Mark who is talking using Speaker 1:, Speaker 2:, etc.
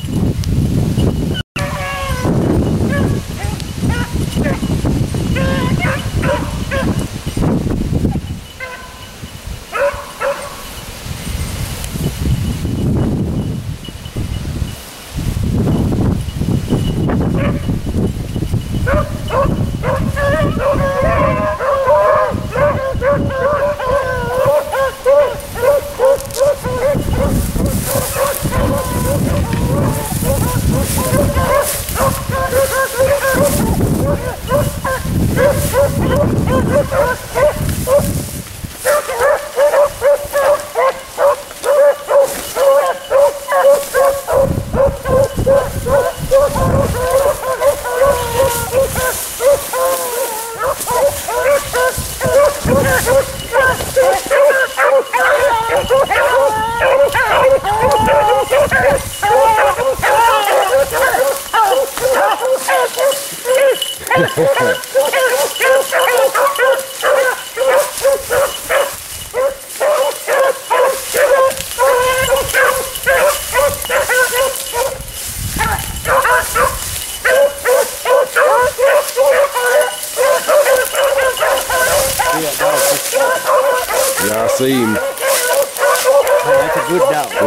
Speaker 1: フフフ。Oh, Yeah, I see him.
Speaker 2: That's a good dog.